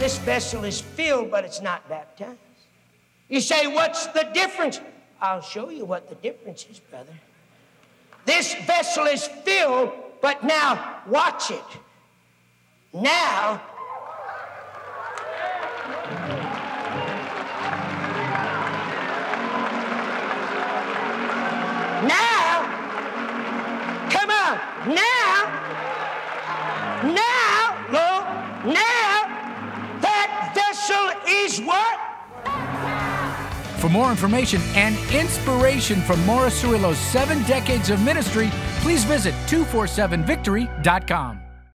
this vessel is filled, but it's not baptized. You say, What's the difference? I'll show you what the difference is, brother. This vessel is filled, but now watch it. Now, now, come on, now, now, look, now, is what? For more information and inspiration from Morris Cerullo's seven decades of ministry, please visit 247victory.com.